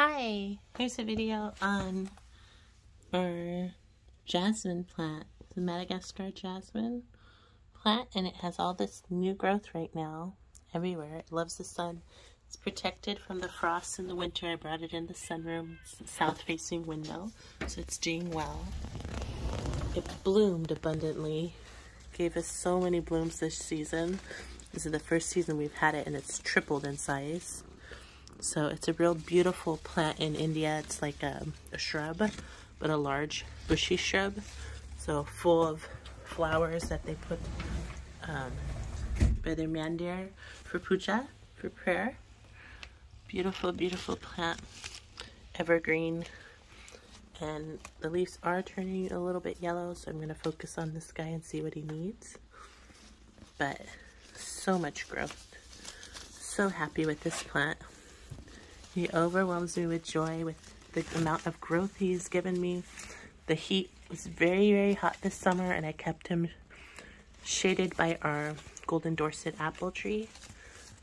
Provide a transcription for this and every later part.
Hi, here's a video on our jasmine plant, the Madagascar jasmine plant, and it has all this new growth right now everywhere. It loves the sun. It's protected from the frost in the winter. I brought it in the sunroom, south-facing window, so it's doing well. It bloomed abundantly, gave us so many blooms this season. This is the first season we've had it, and it's tripled in size. So it's a real beautiful plant in India. It's like a, a shrub, but a large bushy shrub. So full of flowers that they put um, by their mandir for puja, for prayer. Beautiful, beautiful plant. Evergreen. And the leaves are turning a little bit yellow, so I'm going to focus on this guy and see what he needs. But so much growth. So happy with this plant. He overwhelms me with joy with the amount of growth he's given me. The heat was very, very hot this summer and I kept him shaded by our golden Dorsett apple tree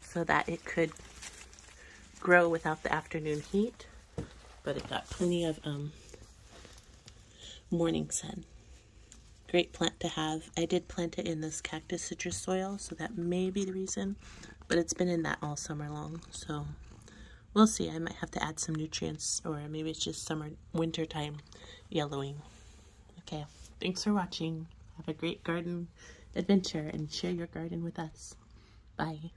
so that it could grow without the afternoon heat. But it got plenty of um, morning sun. Great plant to have. I did plant it in this cactus citrus soil, so that may be the reason. But it's been in that all summer long, so We'll see. I might have to add some nutrients or maybe it's just summer, winter time yellowing. Okay, thanks for watching. Have a great garden adventure and share your garden with us. Bye.